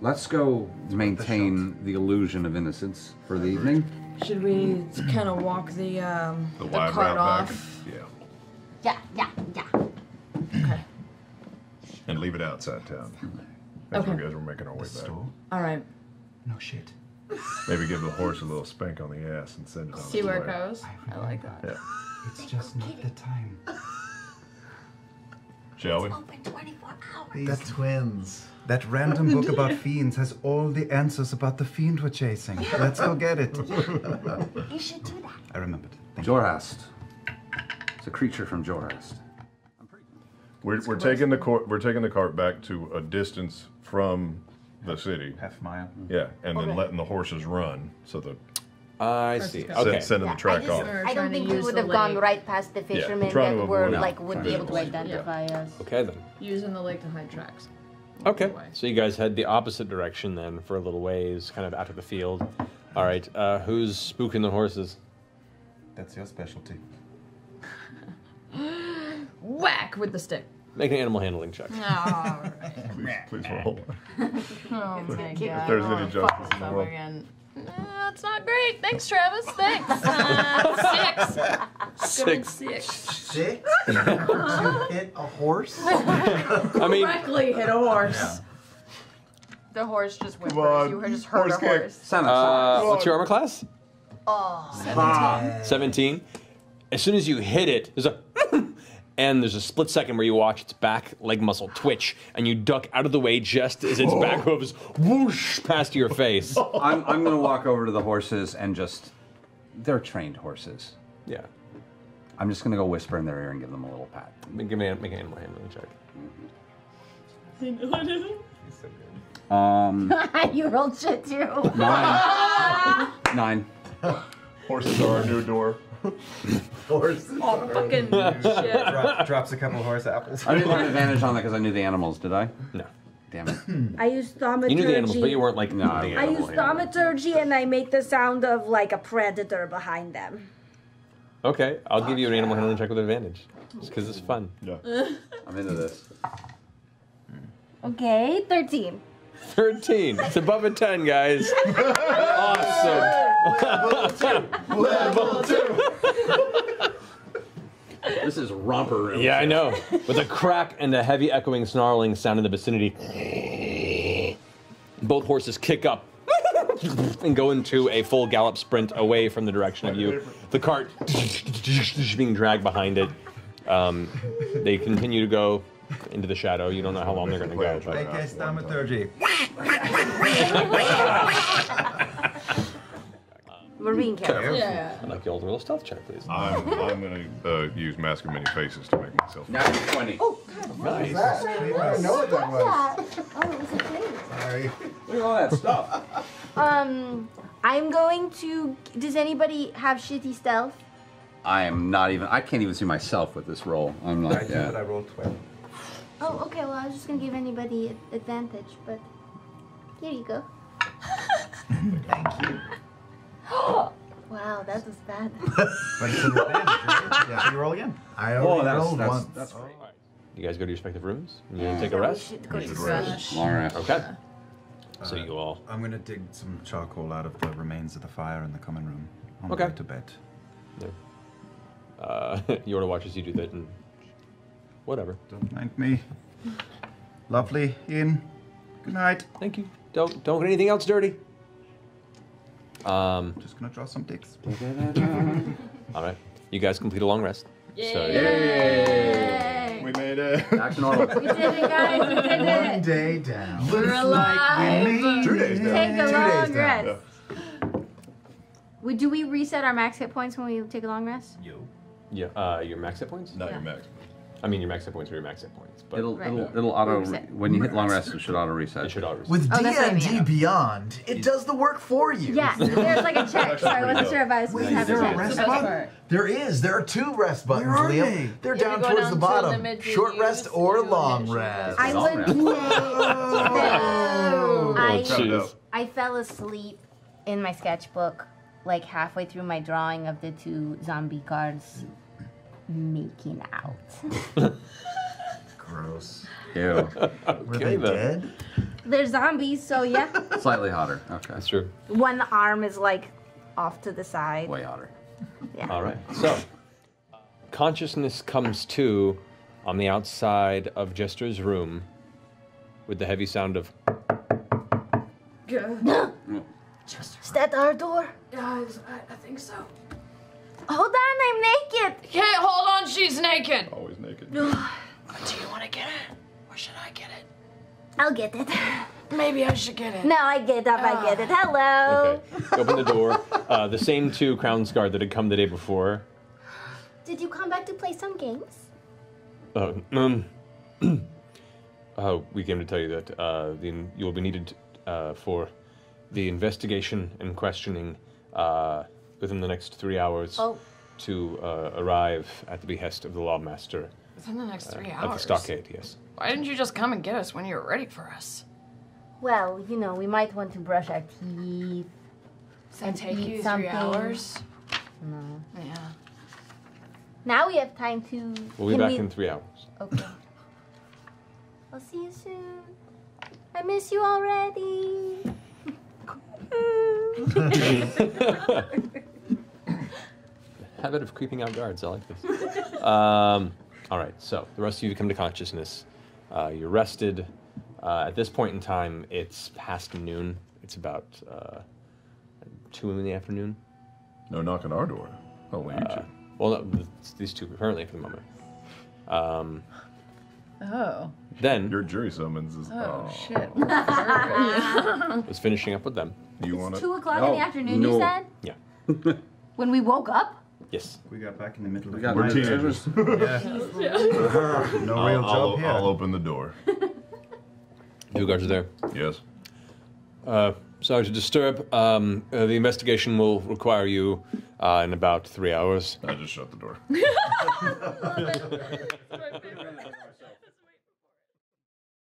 Let's go maintain the illusion of innocence for the evening. Should we kind of walk the um, The the, wide cart route back. off? Yeah. Yeah, yeah, yeah. Okay. And leave it outside town. As Okay. we guys were making our way back. All right. No shit. Maybe give the horse a little spank on the ass and send it on See its where it way. goes. I like that. Yeah. It's just not the time. Shall we? Open 24. That twins. That random book about fiends has all the answers about the fiend we're chasing. Let's go get it. You should do that. I remembered. Jorast. It's a creature from Jorast. We're, we're taking the cor- we're taking the cart back to a distance from the city. Half mile. Yeah, and then letting the horses run so the I see. Send- Okay. sending Yeah, the track I, just, off. We're I don't think we would have gone right past the fishermen trying to that were avoid- like would be able to avoid- identify us. Okay then. Using the lake to hide tracks. Okay. Away. So you guys head the opposite direction then for a little ways, kind of out of the field. All right. Uh, who's spooking the horses? That's your specialty. Whack with the stick. Make an animal handling check. All right. Please, please roll. Oh my god. If there's any Fuck justice in the world. again. Uh, That's not great. Thanks, Travis. Thanks. Uh, six. Good old Six. six. Six? to hit a horse? I mean, Directly hit a horse. The horse just whispers. on, You just heard horse a kick. horse. Senna. uh, what's your armor class? Oh. 17. As soon as you hit it, there's a and there's a split second where you watch its back leg muscle twitch, and you duck out of the way just as its back hooves whoosh past your face. I'm, I'm going to walk over to the horses and just. They're trained horses. Yeah. I'm just going to go whisper in their ear and give them a little pat. Give me a, make an animal handling check. Um, you rolled shit too. nine. nine. Horses are our new door. Horse. Oh, fucking shit. Drop, drops a couple horse apples. I didn't have advantage on that because I knew the animals, did I? No. Damn it. I use thaumaturgy. You knew the animals, but you weren't like No, the I- I animal use handler. thaumaturgy and I make the sound of like a predator behind them. Okay, I'll give you an animal handling check with advantage, just because it's fun. Yeah. I'm into this. Okay, 13. 13. It's above a 10, guys. awesome. This is romper. Room. Yeah, I know. With a crack and a heavy echoing snarling sound in the vicinity, both horses kick up and go into a full gallop sprint away from the direction of you. The cart being dragged behind it. Um, they continue to go into the shadow. You don't know how long they're going to go. But AK thaumaturgy. We're being careful. Yeah. I'd like you all to roll a stealth check, please. I'm, I'm going to uh, use Mask of Many Faces to make myself. Now 20. Nice. I don't know what that was. Oh, it was a thing. Sorry. Look at all that stuff. Um, I'm going to. Does anybody have shitty stealth? I am not even. I can't even see myself with this roll. I'm I like, do, but I yeah. rolled 12. Oh, okay. Well, I was just gonna give anybody a- advantage, but here you go. Thank you. Wow, that was bad. But it's an advantage, right? Yeah, you roll again. I Oh, already that's rolled that's, once. that's great. You guys go to your respective rooms. You gonna take a Yeah, we rest. should go to should sleep. rest. Long rest. Okay. So you all. I'm gonna dig some charcoal out of the remains of the fire in the common room. On Okay. the way to bed. Uh, Yorda watches you do that, and whatever. Don't mind me. Lovely, Ian. Good night. Thank you. Don't don't get anything else dirty. Um. Just gonna draw some dicks. All right. You guys complete a long rest. So Yay! We made it. Back to normal. We did it, guys. We did One day down. We're alive. Two days down. Take a Two long days down. We, do we reset our max hit points when we take a long rest? Yo. yeah, uh, your max hit points. Not Yeah. your max. I mean, your max hit points are your max hit points, but It'll Right. it'll it'll auto Reset. when you hit long rest. It should auto reset. it should always. With Oh, that's what I D&D mean. Beyond, it does the work for you. Yeah, there's like a check, so I wasn't sure if I was Wait, supposed to is have there a a check. rest Best button? There is. There are two rest buttons, are Liam. they? They're You down go towards down the to bottom. the mid Short use rest or to long short rest. I would rest. Oh, I, jeez. I fell asleep in my sketchbook like halfway through my drawing of the two zombie cards making out. Gross. Ew. Were Okay, they then. dead? They're zombies, so yeah. Slightly hotter. Okay. That's true. One arm is like off to the side. Way hotter. Yeah. All right. So, consciousness comes to on the outside of Jester's room with the heavy sound of. Jester. Is that our door? Yeah, I, I think so. Hold on, I'm naked. Okay, hold on, she's naked. Always naked. Do you want to get it? Or should I get it? I'll get it. Maybe I should get it. No, I get up, I get it. Hello. Okay. Open the door. Uh, the same two Crown's Guard that had come the day before. Did you come back to play some games? Uh, um, uh, we came to tell you that uh, the, you will be needed uh, for the investigation and questioning uh, within the next three hours Oh. to uh, arrive at the behest of the Lawmaster Within the next three hours. at the stockade. Yes. Why didn't you just come and get us when you were ready for us? Well, you know, we might want to brush our teeth. Does that And take eat you something. three hours? No. Yeah. Now we have time to. We'll be can back we- in three hours. Okay. I'll see you soon. I miss you already. Habit of creeping out guards. I like this. um, all right. So the rest of you come to consciousness. Uh, you're rested. Uh, at this point in time, it's past noon. It's about uh, two in the afternoon. No knock on our door. Oh, well, you Uh, two. well, no, it's these two apparently for the moment. Um, Oh. then Your jury summons is. Oh, oh. shit. was finishing up with them. You want to? Two o'clock in the afternoon, you no. said? Yeah. When we woke up? Yes. We got back in the middle We of got the We're night. teenagers. No I'll, real I'll, job here. I'll open the door. Two guards are there. Yes. Uh, sorry to disturb. Um, uh, the investigation will require you uh, in about three hours. I just shut the door.